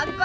அதுக்கு